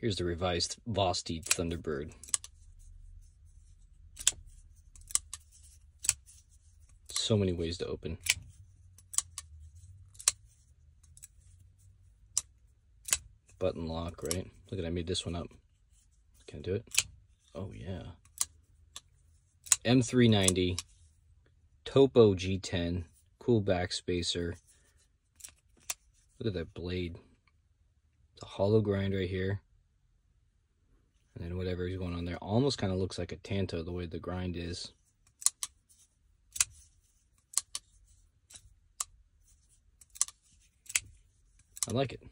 Here's the revised Vosteed Thunderbird. So many ways to open. Button lock, right? Look at I made this one up. Can I do it? Oh yeah. M390, Topo G10, cool back spacer. Look at that blade. It's a hollow grind right here. Whatever is going on there. Almost kind of looks like a Tanto the way the grind is. I like it.